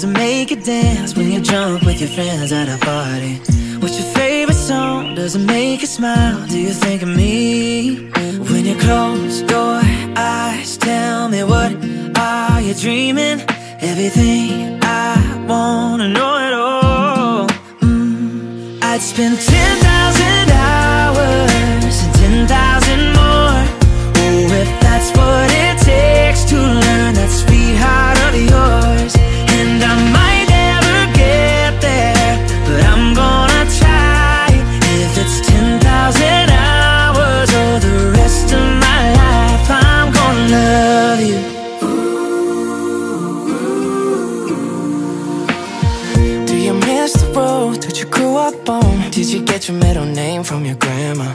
does it make you dance when you're drunk with your friends at a party? What's your favorite song? Does it make you smile? Do you think of me? When you close your eyes, tell me what are you dreaming? Everything I wanna know at all. Mm, I'd spend 10,000 you get your middle name from your grandma?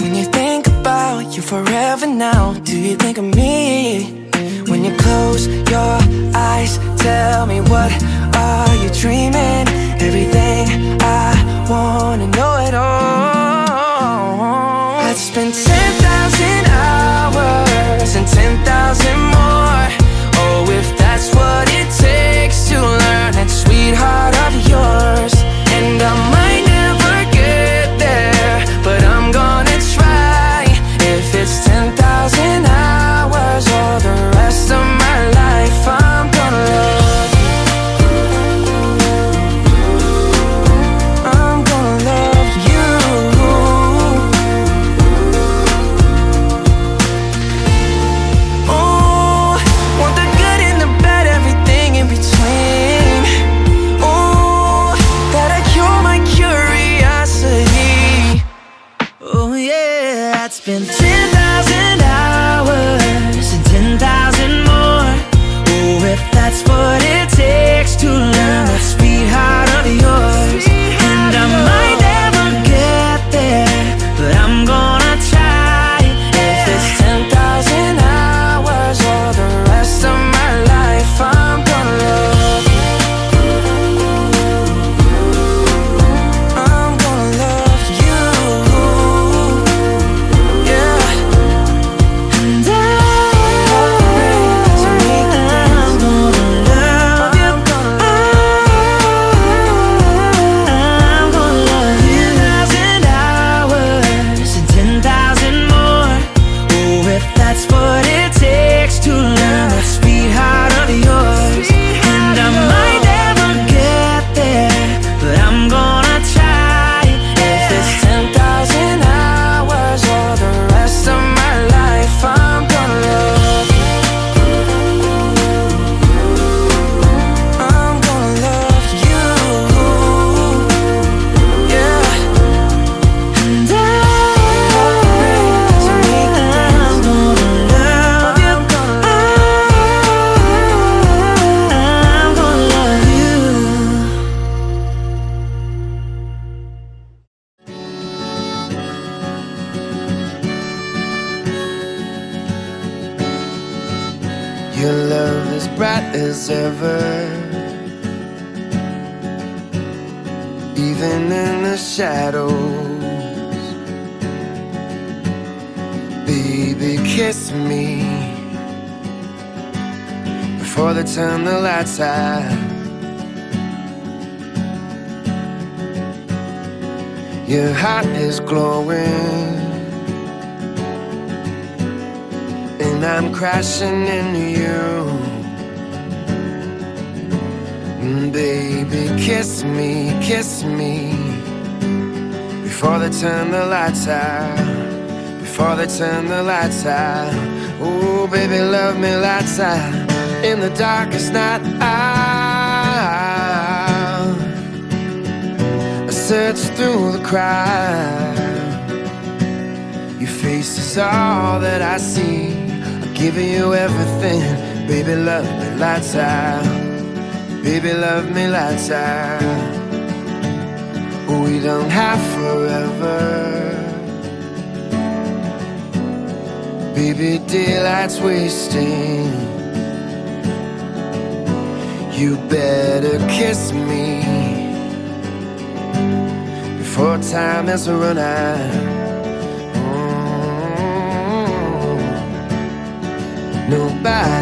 When you think about you forever now, do you think of me? When you close your eyes, tell me what are you dreaming? Your love is bright as ever. Even in the shadows. Baby, kiss me. Before they turn the lights out. Your heart is glowing. And I'm crashing into you. Mm, Baby, kiss me, kiss me. Before they turn the lights out. Before they turn the lights out. Oh, baby, love me lights out. In the darkest night. I search through the crowd. Your face is all that I see. Giving you everything. Baby, love me lights out. Baby, love me lights out. We don't have forever. Baby, daylight's wasting. You better kiss me before time has run out.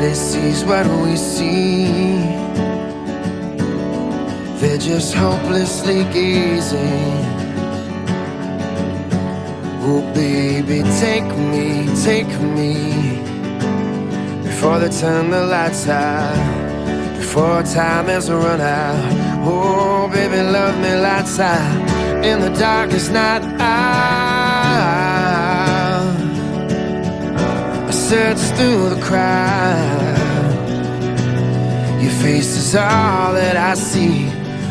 Nobody sees what we see. they're just hopelessly gazing. Oh, baby, take me, take me before they turn the lights out, before time has run out. Oh, baby, love me lights out in the darkest night. Out. I through the crowd. Your face is all that I see.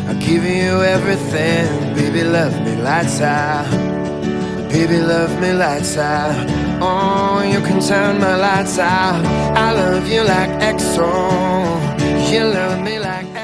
I give you everything, baby. Love me lights out, baby. Love me lights out. Oh, you can turn my lights out. I love you like EXO. You love me. Like